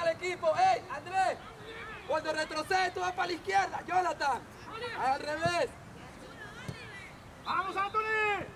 al equipo. ¡Ey, Andrés! Cuando retrocedes tú vas para la izquierda. Jonathan. Al revés. ¡Vamos, Anthony!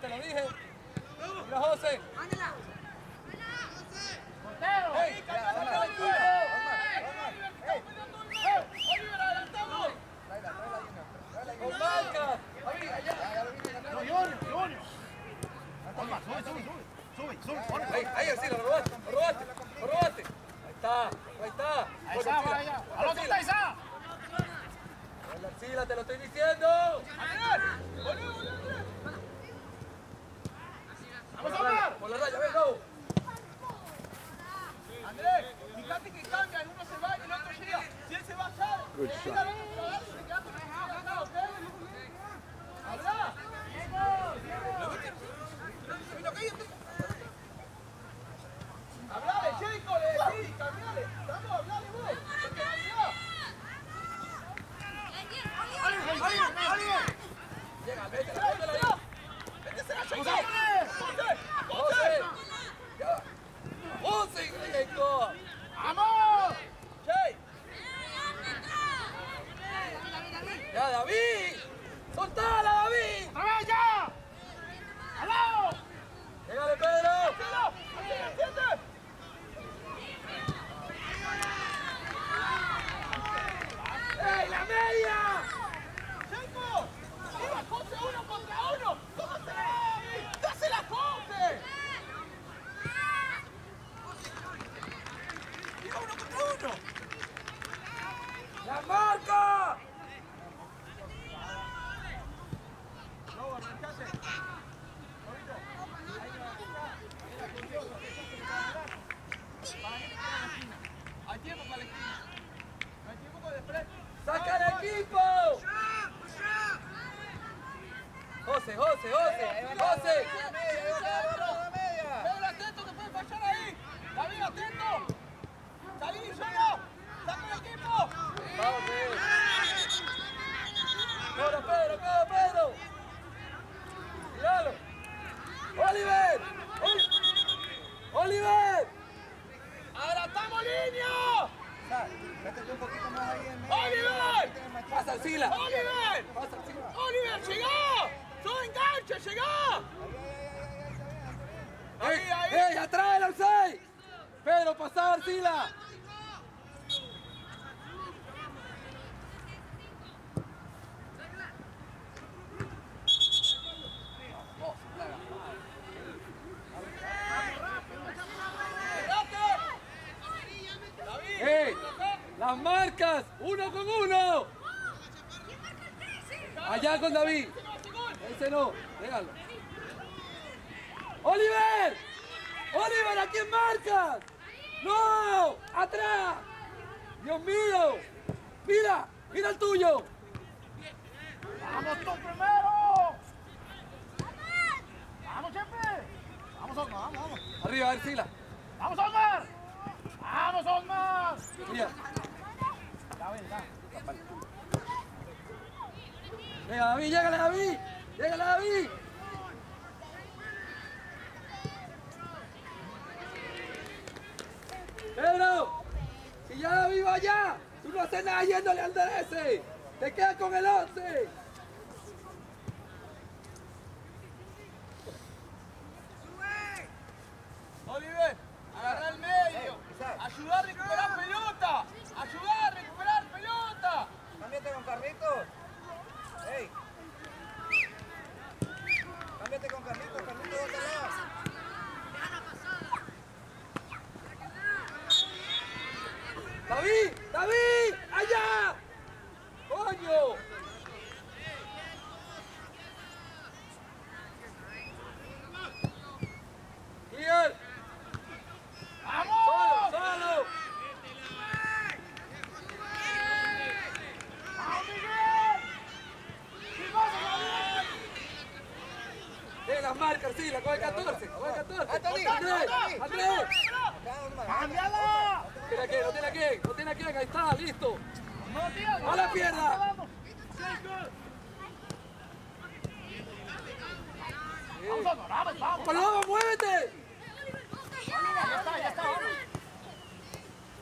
te lo dije. ¡Uno con uno! Allá con David. Ese no, déjalo. ¡Oliver! ¡Oliver, a quién marcas! ¡No! ¡Atrás! ¡Dios mío! ¡Mira! ¡Mira el tuyo! ¡Vamos tú primero! ¡Vamos, jefe! ¡Vamos, Osmar! ¡Vamos, vamos! Arriba, a ver, Sila. ¡Vamos, Osmar! ¡Vamos, Osmar! Mira. Venga, David, llégale, David. Llégale, David. Pedro, si ya David va allá, tú no haces nada yéndole al 13. Te quedas con el 11. Oliver, agarra el medio. Ayuda a recuperar pelota. Ayuda a recuperar pelota. Cámbiate con Carlitos. Ey. Cámbiate con Carlitos, Carlitos, ¿dónde vas? David, David, allá. Coño. Miguel, ¡Vamos! solo, solo. ¡Vamos, Miguel! ¡Sí, vamos, David! De las marcas, sí, la con el 14, con el 14. Andrés, Andrés, Andrés. ¡Cámbiala! No tiene a quién, no tiene a quién, no tiene a ahí está, listo. ¡No, tío! ¡No la pierda! ¡Vamos! ¡Vamos, Osman! ¡Vamos, vamos! ¡Paloma, muévete! Ya está, ya está, vamos.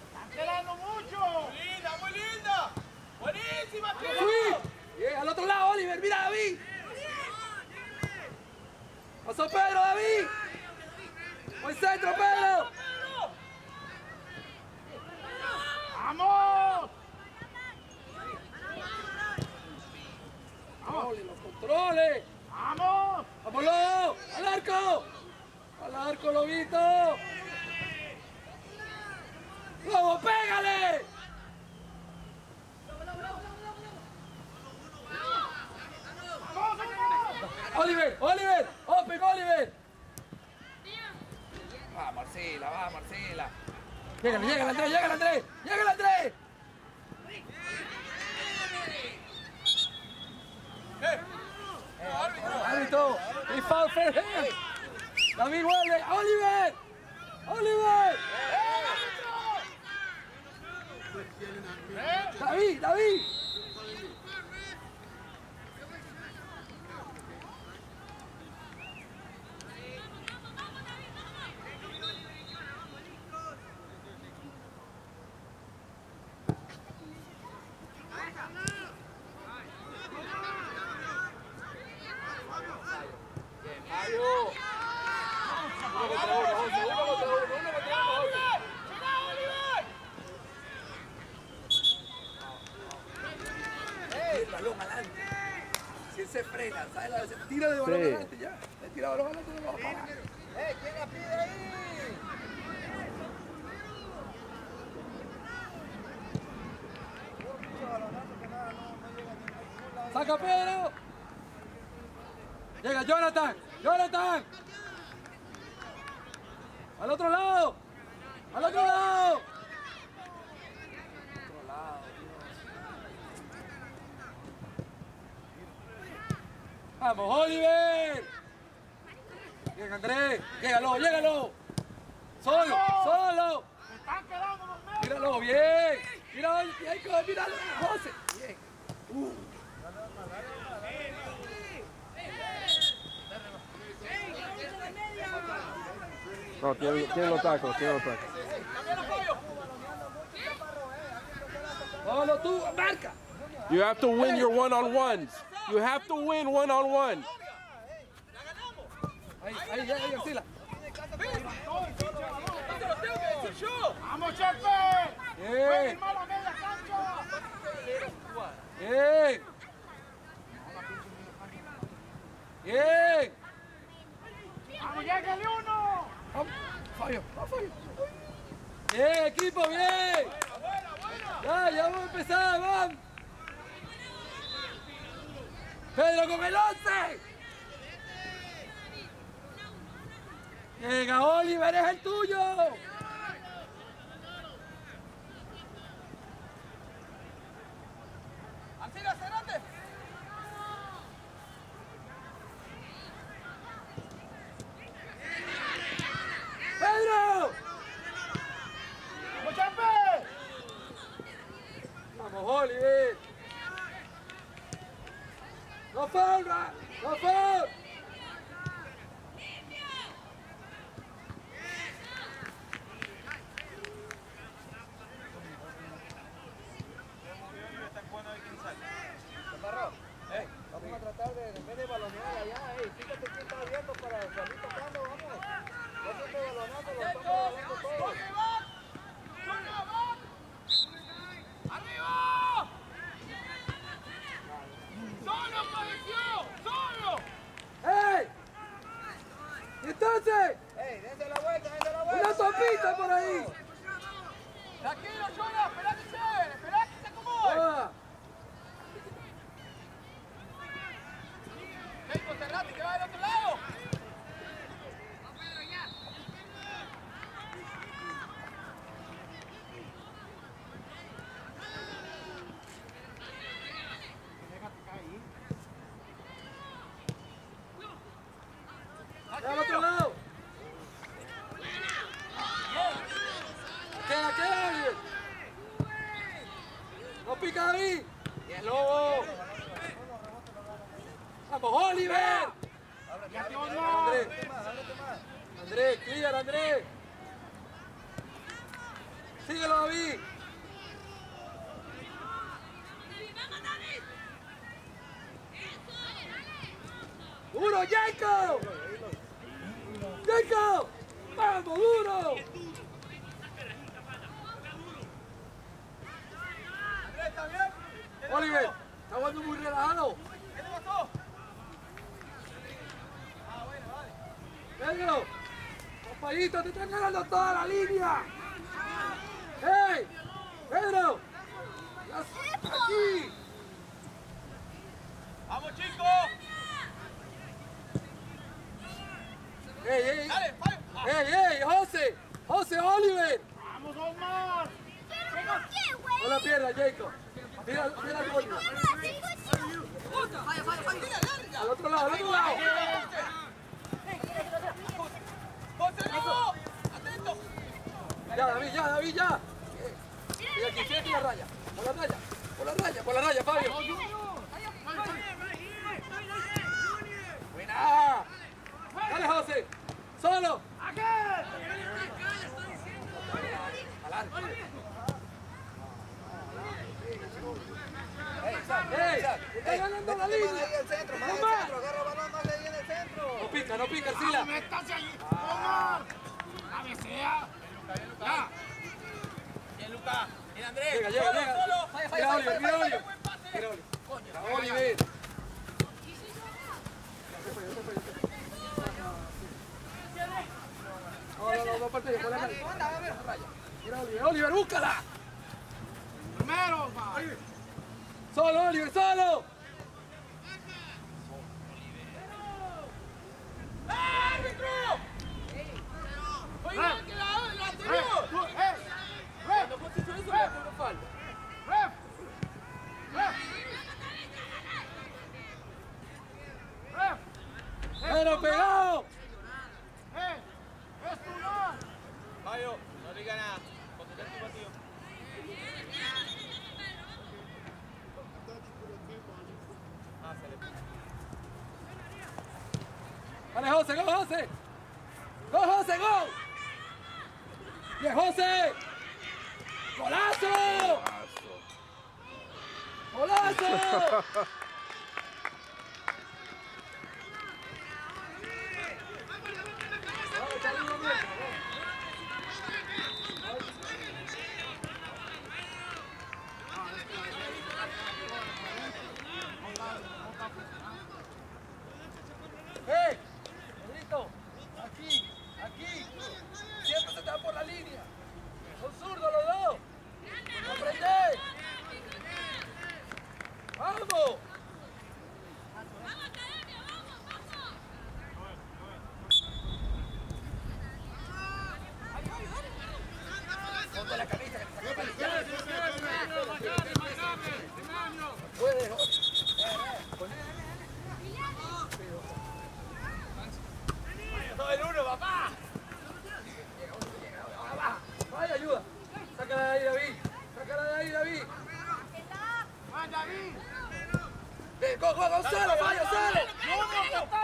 ¡Están quedando mucho! Muy linda, muy linda. Buenísima, ¡Fui! Pedro. Bien, al otro lado, Oliver, mira David. Pasó Pedro, David. Buen centro, Pedro. Pedro. ¡Vamos! Ole, los controles. ¡Vamos! ¡Vámonos! ¡Al arco! ¡Al arco, Lobito! ¡Lobo, pégale! ¡Vamos, Osman! Oliver, Oliver, open, Oliver. Va, Marcela, va, Marcela. Llega, llega el Andrés, llega el Andrés, llega el Andrés. Eh. No, árbitro. Árbitro, y foul for him. David vuelve, Oliver, Oliver. David, David. Mario. Uno contra uno, José, uno contra uno, uno contra uno, José. ¡Llega, Oliver! el balón adelante. La- tira de balón Sí. adelante ya. Le tira balón adelante, no lo va a parar. ¡Eh, quién la pide ahí! ¡Saca Pedro! Llega Jonathan, Jonathan. Al otro lado, al. Otro lado, Vamos, Oliver. Bien, Andrés, llégalo, llégalo. Solo, solo. ¡Se están quedando los medios! Míralo bien. Mira, mira, míralo, José. Bien. Uh. No, tiene, tiene los tacos, tiene los tacos. Solo tú, marca. You have to win your one-on-ones. You have to win one-on-one. La ganamos. Ahí, ahí, ya, ahí, Arcila. No te lo tengo que decir yo. ¡Vamos, Chepe! ¡Pueden Bien, firmar la media cancha! bien. Bien. ¡Vamos, lléguele uno! Vamos, Fabio, vamos, Fabio. Bien, equipo, bien. Ya, ya vamos a empezar, vamos. Pedro con el 11. Llega Oliver, es el tuyo. Así hacia adelante. Pedro. ¡Vamos, Chepe! ganándolo, estamos ganando todo. ¡Arriba! ¡Solo, conexión! ¡Solo! ¡Ey! ¿Y entonces? ¡Ey, dense la vuelta, dense la vuelta! ¡Una topita por ahí! Tranquilo, Jonah, esperá que se, esperá que se acomode. Ah, Keiko, cerrate, que va del otro lado. ¡Ya al otro lado! ¡Queda, queda, Oliver! ¡No pica David! ¡Bien, lobo! ¡Vamos, Oliver! Andrés, Andrés, clear, Andrés. Síguelo, David. ¡Duro, Jacob! ¡Jacob! ¡Vamos, duro! Andrés, ¿está bien? ¿Qué le Oliver, pasó? está jugando muy relajado. ¿Qué le pasó? Pedro, compañito, te están ganando toda la línea. ¡Hey! Pedro, las- aquí. ¡Vamos, chicos! ¡Ey, ey! ¡Dale, vale! Ah, ¡Ey, ey! ¡José! ¡José, Oliver! ¡Vamos, Omar! No la pierdas, Jacob. Mira, mira el gol. Al otro lado, al otro lado. ¡José, no! ¡Atento! Ya, David, ya, David, ya. Mira aquí, sigue aquí la raya. Por la raya, por la raya, por la raya, Fabio. Buena. Dale, José. Solo. ¡Ey! ¡Está ganando la Ahí línea! el centro, más ¡No el más! centro, agarra balón más ahí en el centro. No pica, no pica, Sila. ¡Métase allí! ¡Omar! ¡Cabecea! ¡Ya! Lucas. Bien, Andrés. Llega, llega, solo, llega. solo. Mira, Oliver, mira, Oliver. Mira, Oliver. Mira, Oliver. No, no, no, no, parte. Mira, Oliver, Oliver, búscala. ¡Primero, Omar! Solo, Oliver, solo. ¡Árbitro! Fue igual que la, la ¡Eh! anterior. tú, ¡Eh! ¡Ref! No consisto eso, me pongo falta. ¡Ref! ¡Ref! ¡Ref! Pero pegado. ¡Eh! ¡Es tu no! Mayo, no diga nada. Concentrate tu partido. Ah, se le Dale, José, go, José. Go, José, go. Bien, José. ¡Golazo! ¡Golazo! ¡Hey! Pedrito, aquí, aquí. Siempre se te van por la línea. Son zurdos los dos. ¿Comprendés? ¡Vamos! Ponte la camisa que te Puede, Todo el uno, papá. Vaya, ayuda. Sácala de ahí, David. Sácala de ahí, David. ¡Va, David! Ven, go, go, Gonzalo, Fabio, sale.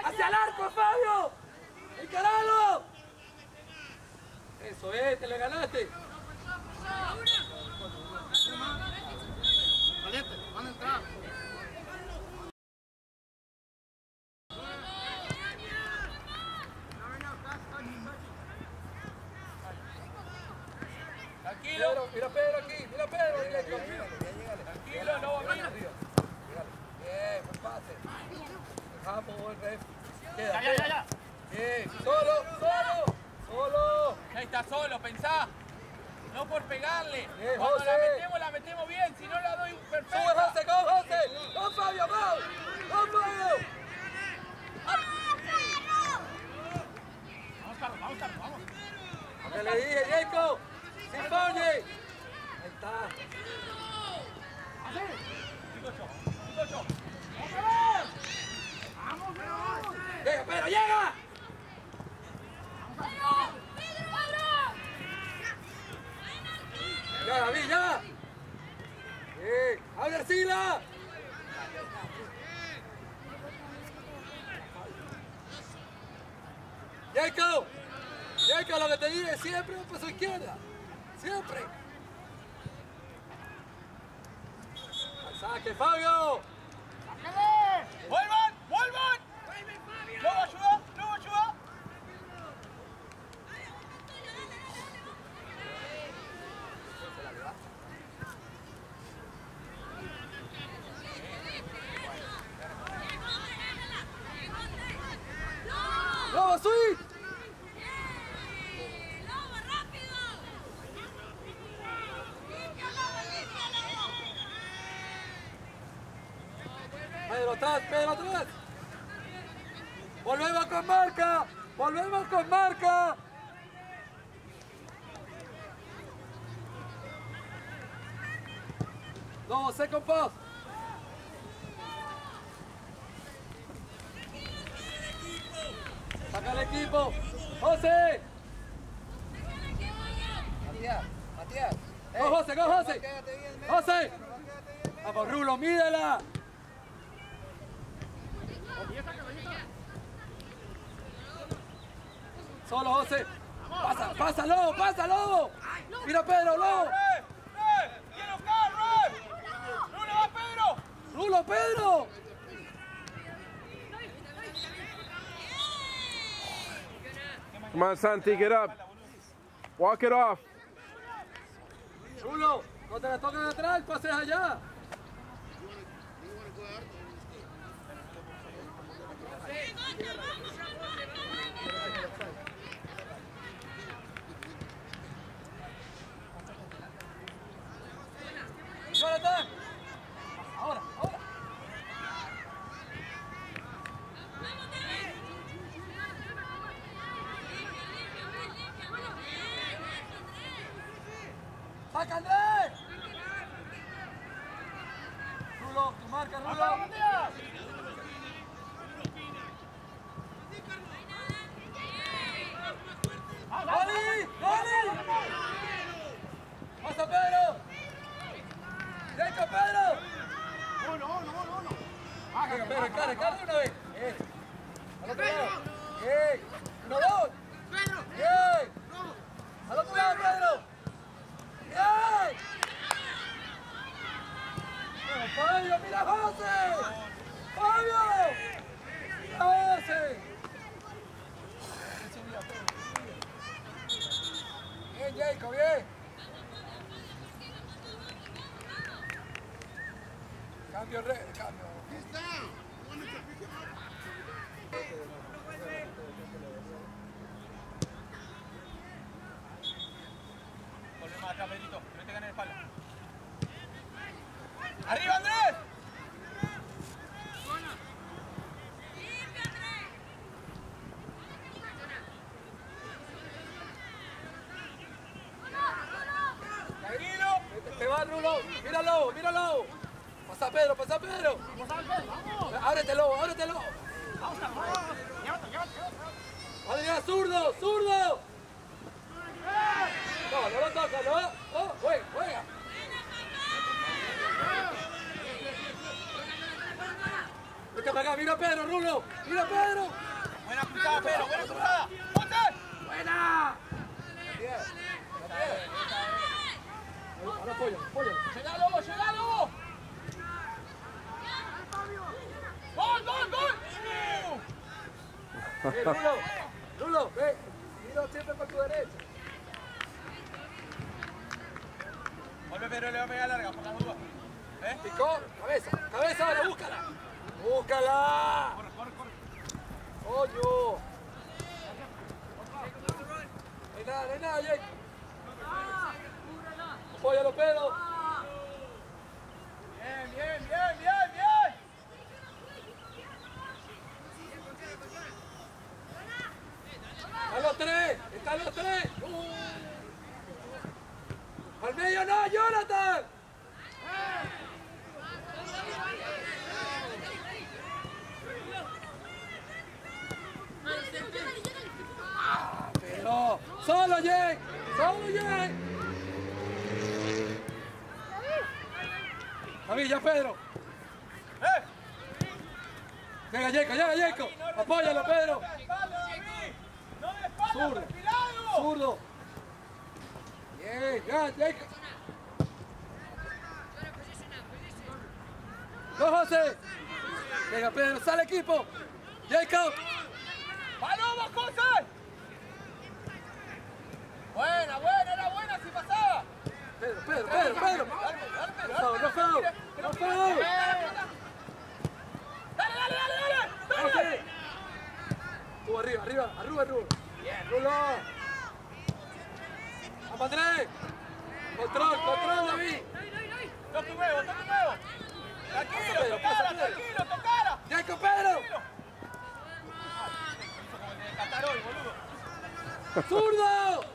Hacia el arco, Fabio. Encaralo. Eso es, te le ganaste. Valiente, van a entrar. Tranquilo. Pedro, mira Pedro aquí, mira Pedro, directo. Tranquilo, Lobo, mira. Bien, buen pase. Dejamos, buen ref. Queda, Ya, ya, ya. Bien, solo, solo, solo. Ahí está solo, pensá. No por pegarle. Bien, Cuando José. la metemos, la metemos bien. Si no la doy Sube perfecta. José, go José. Go Fabio, go. Go Fabio. Vamos, Carlos, vamos, Carlos, vamos. Que le dije, Jacob. Sin folle. Ahí está. Llega, Pedro, llega. Ya, David, ya. Bien, abre Arcila. Jacob, lo que te dije siempre por su izquierda. Siempre. Saque, Fabio. ¡Vuelvan! ¡Vuelvan! ¡Lobo ayuda! ¡Lobo ayuda! ¡Lobo, sweet! Pedro atrás, Pedro atrás. Volvemos con marca. Volvemos con marca. No, second pass. Saca el equipo. José. Matías, Matías. Go, José, go, José. José. Vamos, Rulo, mídela. Solo José. Pasa, pasa, Lobo, pasa, Lobo. Mira Pedro, Lobo. ¡Eh! ¡Eh! ¡Quiero carro! ¡No le va Pedro! Rulo, Pedro. Come on, Santi, get up. Walk it off. Rulo, no te la tocan atrás, pases allá. Jonathan. Ahora, ahora. ¡Saca Andrés! Rulo, tu marca, Rulo. ¡Dali! ¡Dali! ¡Pasa Pedro! ¡Derecho Pedro! No, no, no, no, no. Venga, Pedro, encara, encara de una vez. Bien. Al otro lado. Bien. Uno, dos. Bien. Al otro lado, Pedro. Bien. Bueno, Fabio, mira a José. Fabio. Mira a José. Bien, Jacob, bien. Cambio, re, cambio. Volvemos acá, Pedrito. Que no te gane la espalda. ¡Arriba, Andrés! Tranquilo. Te va, Rulo. Míralo, míralo. Pasa Pedro, pasa Pedro. Vamos a ver, vamos. Ábrete, lobo, ábrete, lobo. Vamos, Carlos, vamos. Llévate, llévate, llévate. Adrián, zurdo, zurdo. No, no lo toca, no. Oh, juega, juega. Vete para acá, mira Pedro. Buena cruzada, Pedro. Buena cruzada. ¡Ponte! Buena. Ahora apoya, apoya. ¡Llega, Lobo! ¡Llega, Lobo! ¡Gol, gol, gol! Eh, Rulo, Rulo, ve. Mira siempre para tu derecha. Vuelve Pedro, le va a pegar larga por las dudas. ¿Eh? Picó, cabeza, cabeza, ahora búscala. Búscala. Coño. No nada, no nada, Jake. Apóyalo, Pedro. Bien, bien, bien, bien, bien. Los tres, están los tres. Uh. Al medio no, Jonathan. Pero, solo Jake, solo Jake. David, ya Pedro. ¡Eh! Llega Jake, llega Jake. Apóyalo, Pedro. ¡Dale, David! ¡No de espalda, Zurdo. Zurdo. Bien, ya. ¡No, José! Venga, Pedro, sale equipo. Jacob. ¡Paloma, José! Buena, buena, era buena si pasaba. Pedro, Pedro, Pedro, Pedro. Dale, dale, Pedro, No no foul, no foul. Dale, dale, dale, dale. Dale. Tú arriba, arriba, arriba, arriba. Bien, Rulo. Vamos, Andrés. Control, control, David. Huevo, toca un huevo. Tranquilo, Pedro. tranquilo, tocala. Jacob, Pedro. Tranquilo. Hizo como el de Qatar hoy, boludo. ¡Zurdo!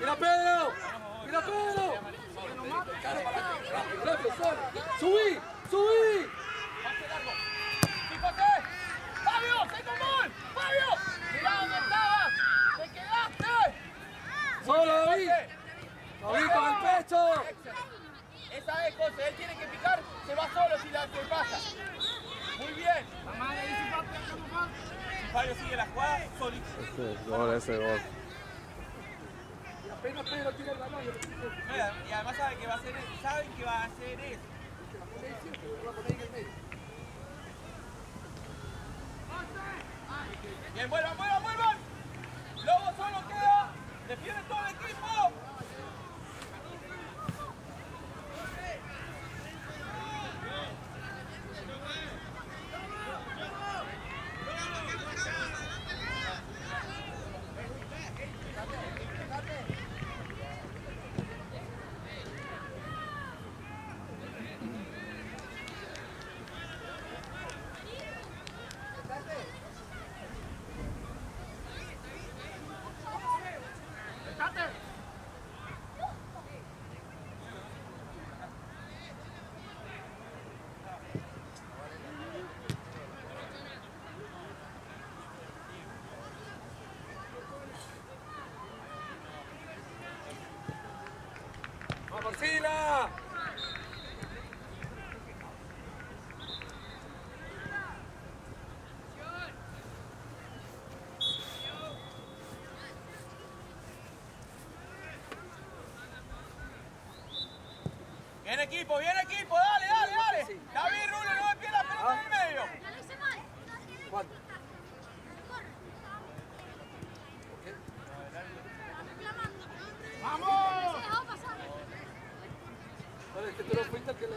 Mira Pedro. Mira Pedro. Subí, subí. ¡Fabio, ball! ¡Fabio! ¡Mirá dónde estabas! ¡Te quedaste! Solo David. David con el pecho. Esa es, José. Él tiene que picar. Se va solo si la se pasa. Muy bien. Si Fabio sigue la jugada, solito. Ese gol, ese gol. Y apenas Pedro tira el balón. Y además saben que va a hacer saben que va a hacer eso. que la pone ahí siempre, yo la pone ahí en el medio. Bien, vuelvan, vuelvan, vuelvan. Lobo solo queda. Defiende todo el equipo. Bien equipo, bien equipo. Dale, dale. David Rulo, no me pierdas la pelota en el medio. ¿Cuándo? ¡Vamos! No, es que tú no fuiste el que le...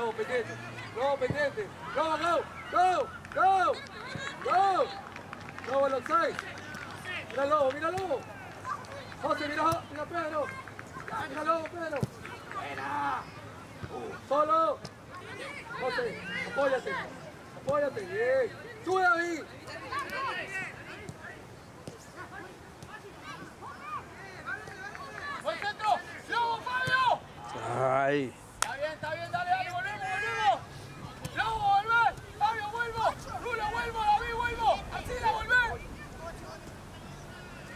Go, pendiente. Go, pendiente. Go, go, go, go, go. Go, el offside. Mira Lobo, mira Lobo. José, mira, mira Pedro. Mira Lobo, Pedro. Solo. José, apóyate. Apóyate, bien. Sube David. ¡Buen centro! ¡Lobo, Fabio! Ay. Está bien, está bien, dale, dale, volvemos, volvemos. Lobo, volver. Fabio, vuelvo. Rulo, vuelvo. David, vuelvo. Arcila, volver.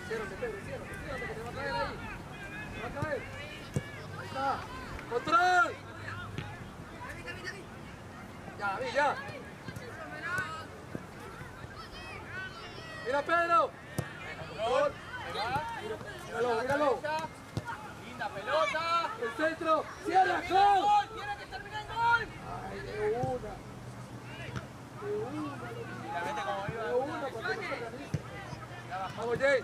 Ciérrate, Pedro, ciérrate, ciérrate, que te va a caer ahí. Te va a caer. Ahí está. ¡Control! Ya. Mira, Pedro. Gol. Míralo, míralo. Linda pelota. El centro. Cierra, gol. ¡Tiene que terminar en gol! Ay, de una. De una. Mira, vete como iba. De una, porque no se organiza. Vamos, Jay.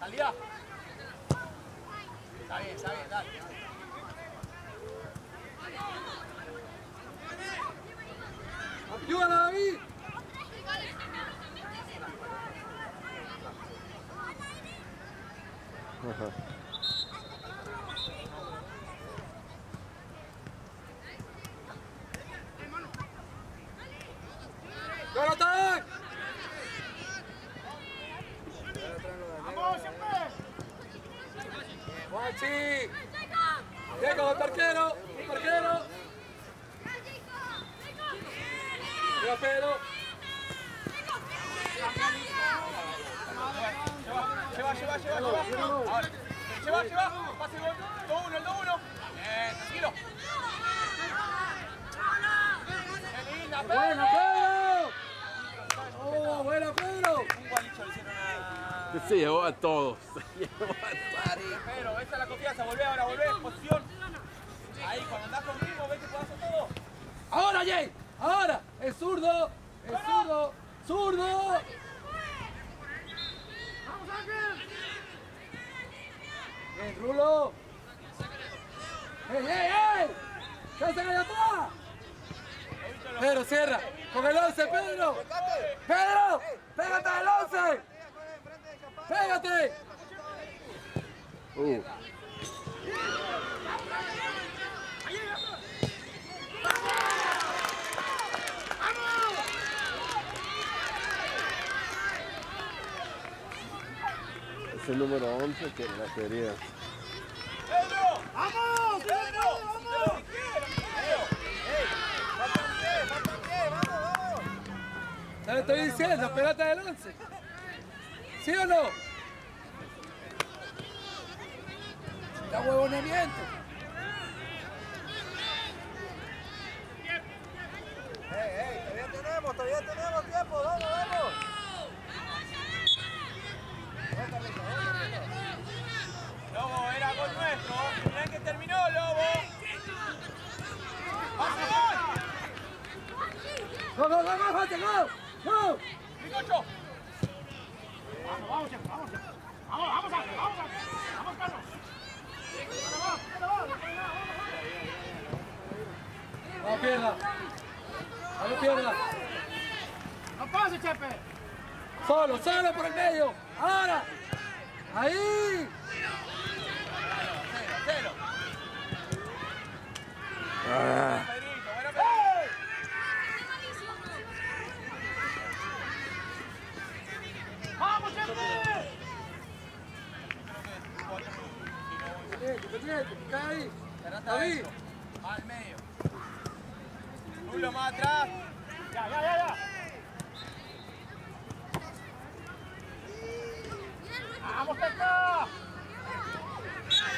Salida. Está bien, está bien, dale. Ayúdala, David. ¡Jonathan! close. El número 11 que la quería. ¡Pedro! ¡Vamos! ¡Pedro! ¡Pedro! Ya le estoy diciendo, pégate al 11. ¿Sí o no? Da huevonamiento. ¡Ey, ey! Todavía tenemos, todavía tenemos tiempo. ¡Vamos, vamos! Lobo, era gol nuestro. Mirá que terminó, Lobo. ¡Pase Go, gol! go, go, go, José, go. Go. ¡Bizcocho! ¡Vamos, vamos, siempre! ¡Vamos, siempre! ¡Vamos, vamos, Ángel! ¡Vamos, Ángel! ¡Vamos, Carlos! No pierda. No pierda. ¡No pase, Chepe! Solo, solo por el medio. Ahora. Ahí. Cero, cero. Ah. Pedrito, bueno, Pedrito. ¡Vamos, Chepe! Ahí. David. Al medio. Más atrás. ¡Ya, ya, ya, ya! ¡Vamos, Teca!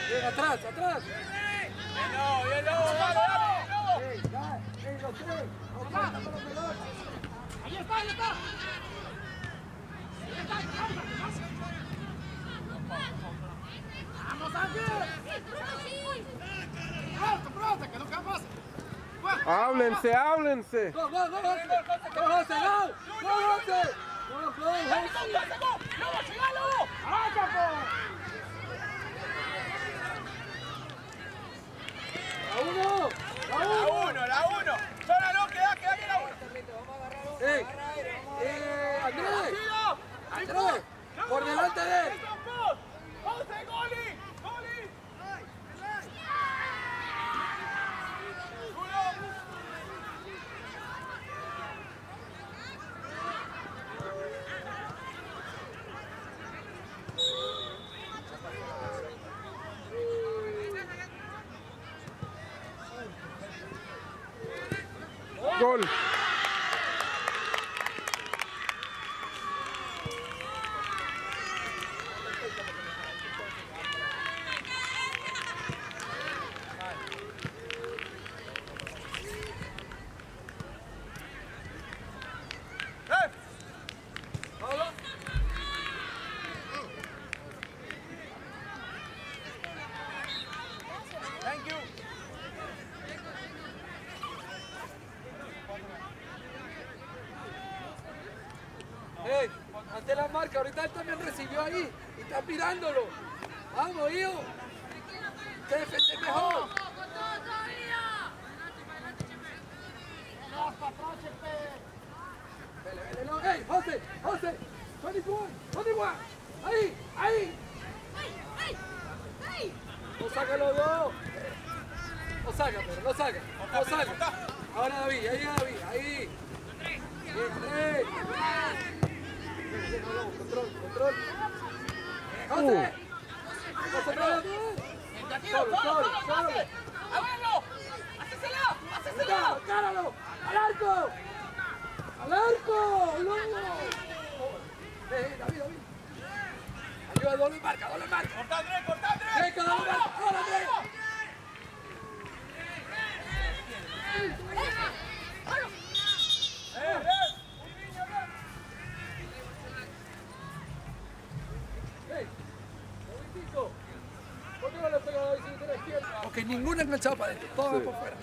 Bien, atrás, atrás. Bien, Lobo, bien, Lobo. Dale, dale, Lobo. Ey, ya. Ey, los tres. No pasa con los pelotas. ¡Ahí está, ahí está! ¡Vamos, Ángel! Háblense, háblense. La uno. La uno. La uno, la uno. Por delante de él. Gol. Marca, ahorita él también recibió ahí y está mirándolo. ¡Vamos, hijo! ¡Que defender mejor! ¡Con todo todavía! No, para atrás, Chepe. Vele, vele, no. ¡Ey, José! ¡José! ¡21! ¡21! ¡Ahí! ¡Ahí! ¡Ay! ¡Ay! ¡Ay! ¡No saca los dos! No saca, pero no saca. No saca. Ahora David, ahí David, ahí. Bien, Andrés. Bien, Lobo, Control, control. ¡José! ¡José, no, no! Tranquilo, Solo, solo, solo, solo, solo. pase. ¡A verlo! ¡Hacésela! ¡Hacésela! ¡Cáralo, cáralo! ¡Al arco! ¡Al arco! ¡Lobo! Eh, David, David. Ayuda, doble marca, doble marca. ¡Corta, Andrés, corta. ¡Eh, eh! ¡Un niño, bien! ¡Ey! ¡Momentito! ¿Por qué no le pega a David si tiene izquierda? Porque ninguna enganchada para adentro, todo va por fuera.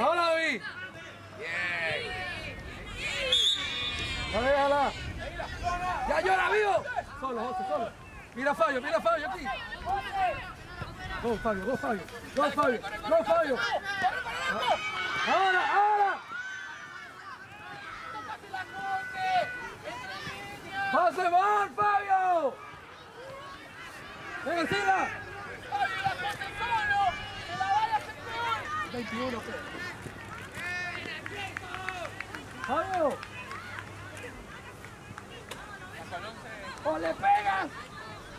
¡Ahora, David! ¡Ya déjala! ¡Ya llora, vivo! Solo, José, solo. Mira a Fabio, mira Fabio aquí. Go, Fabio, go, Fabio. Go, Fabio, go, Fabio. ¡Ahora, ahora! ¡Pase mal, Fabio! ¡Venga, siga! 21, creo. ¡Fabio! ¡O le pegas!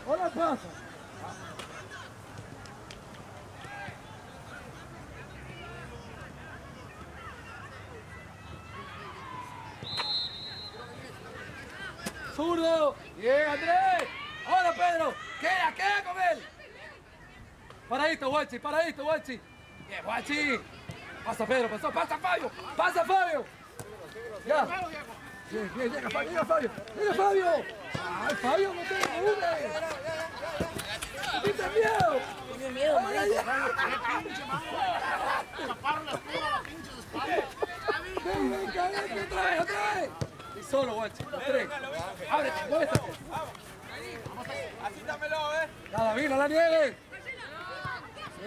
¡O le pasas! ¡Zurdo! ¡Bien, Andrés! ¡Ahora, Pedro! ¡Queda, queda con él! Paradito, Guachi, paradito, Guachi. Bien, Guachi. Pasa, Pedro, pasa, pasa, Fabio. Pasa, Fabio. Ya. Bien, bien, llega Fabio, llega Fabio. Llega Fabio. Ay, Fabio, no te preocupes. ¿Tienes miedo? Tiene miedo, Ay, ay, Taparon las piernas, pinches espaldas. Ven, ven, ven, ven, otra vez, otra vez. Solo, Guachi, los tres. Ábrete, muévete. Así dámelo, ¿eh? Ya, David, no la niegues.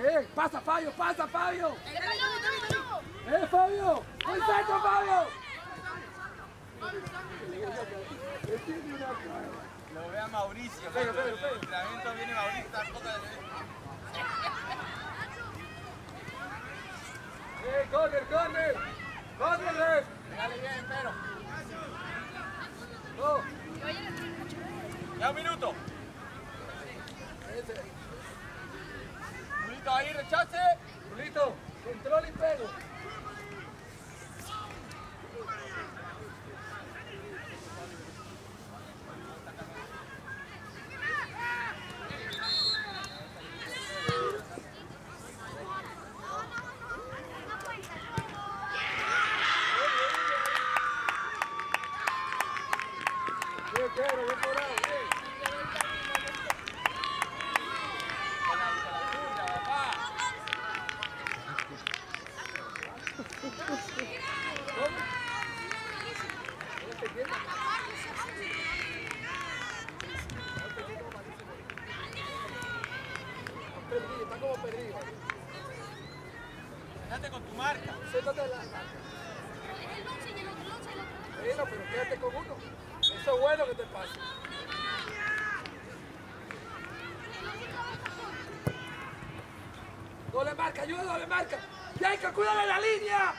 Bien, pasa, Fabio, pasa, Fabio. ¡Eh, Fabio! ¡Muy santo, Fabio! Lo vea Mauricio. Pega, cuando pega, en pega. el entrenamiento viene Mauricio. de- ¡Eh, corner, corner! ¡Corner, Red! Dale bien, pero. Ya un minuto. Julito ahí, rechace. Julito, control y pego. Bien, Pedro, bien cobrado, bien. Con la, con la tuya, papá. Quédate con tu marca. Siéntate en la marca. El el otro, y el otro. Bueno, pero quédate con uno. Eso es bueno que te pase. Doble marca, ayuda, doble marca. Yaika, cuídale. La línea.